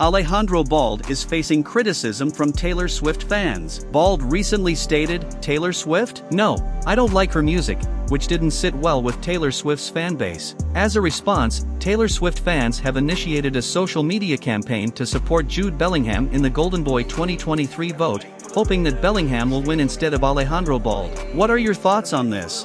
Alejandro Balde is facing criticism from Taylor Swift fans. Balde recently stated, Taylor Swift? No, I don't like her music, which didn't sit well with Taylor Swift's fanbase. As a response, Taylor Swift fans have initiated a social media campaign to support Jude Bellingham in the Golden Boy 2023 vote, hoping that Bellingham will win instead of Alejandro Balde. What are your thoughts on this?